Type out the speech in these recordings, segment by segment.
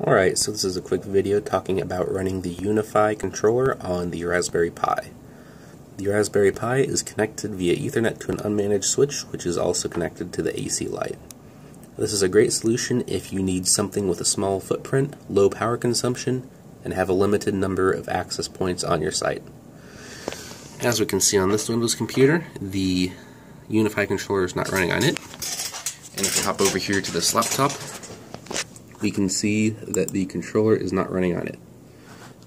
Alright, so this is a quick video talking about running the UniFi controller on the Raspberry Pi. The Raspberry Pi is connected via Ethernet to an unmanaged switch, which is also connected to the AC Lite. This is a great solution if you need something with a small footprint, low power consumption, and have a limited number of access points on your site. As we can see on this Windows computer, the UniFi controller is not running on it. And if we hop over here to this laptop, we can see that the controller is not running on it.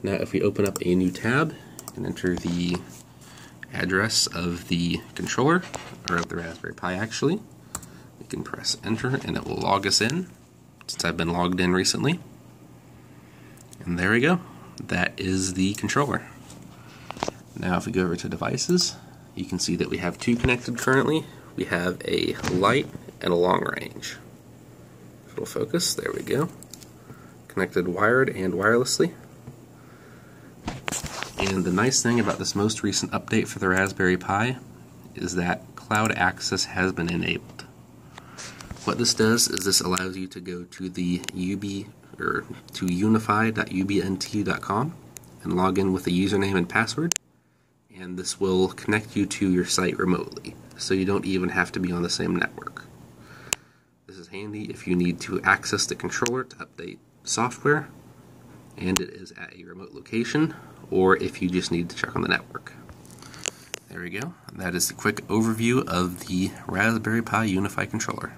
Now if we open up a new tab and enter the address of the controller, or of the Raspberry Pi actually, we can press enter and it will log us in, since I've been logged in recently. And there we go. That is the controller. Now if we go over to devices, you can see that we have two connected currently. We have a light and a long range. It'll focus, there we go. Connected wired and wirelessly. And the nice thing about this most recent update for the Raspberry Pi is that cloud access has been enabled. What this does is this allows you to go to the UB or to unifi.ubnt.com and log in with a username and password and this will connect you to your site remotely so you don't even have to be on the same network. Handy if you need to access the controller to update software and it is at a remote location or if you just need to check on the network. There we go. That is the quick overview of the Raspberry Pi UniFi controller.